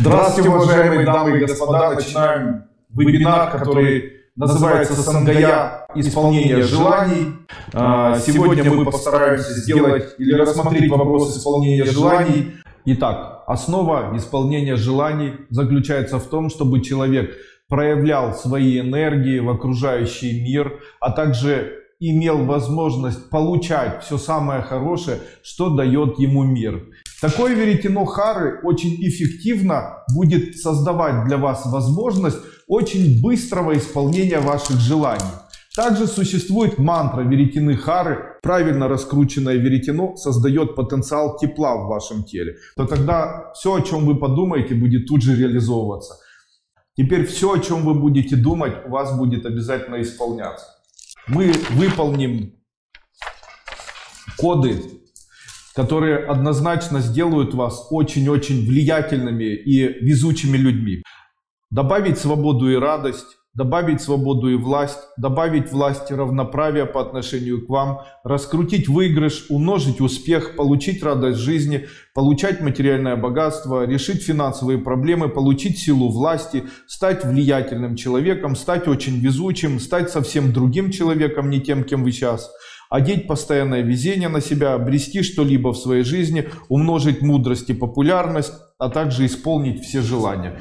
Здравствуйте, уважаемые дамы и господа. Начинаем вебинар, который называется «Сангая. Исполнение желаний». А, сегодня мы постараемся сделать или рассмотреть вопрос исполнения желаний. Итак, основа исполнения желаний заключается в том, чтобы человек проявлял свои энергии в окружающий мир, а также имел возможность получать все самое хорошее, что дает ему мир. Такое веретено Хары очень эффективно будет создавать для вас возможность очень быстрого исполнения ваших желаний. Также существует мантра веретены Хары. Правильно раскрученное веретено создает потенциал тепла в вашем теле. То тогда все, о чем вы подумаете, будет тут же реализовываться. Теперь все, о чем вы будете думать, у вас будет обязательно исполняться мы выполним коды, которые однозначно сделают вас очень-очень влиятельными и везучими людьми. Добавить свободу и радость, добавить свободу и власть, добавить власть и равноправие по отношению к вам, раскрутить выигрыш, умножить успех, получить радость жизни, получать материальное богатство, решить финансовые проблемы, получить силу власти, стать влиятельным человеком, стать очень везучим, стать совсем другим человеком, не тем, кем вы сейчас – одеть постоянное везение на себя, обрести что-либо в своей жизни, умножить мудрость и популярность, а также исполнить все желания.